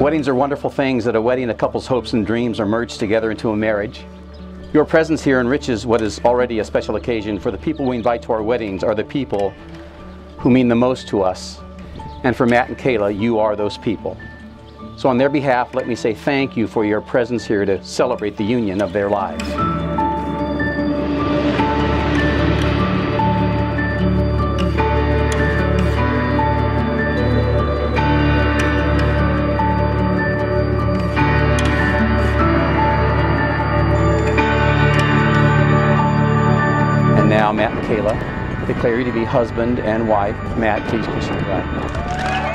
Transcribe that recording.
Weddings are wonderful things. At a wedding, a couple's hopes and dreams are merged together into a marriage. Your presence here enriches what is already a special occasion, for the people we invite to our weddings are the people who mean the most to us. And for Matt and Kayla, you are those people. So, on their behalf, let me say thank you for your presence here to celebrate the union of their lives. And now, Matt and Kayla declare you to be husband and wife. Matt, please kiss your bride.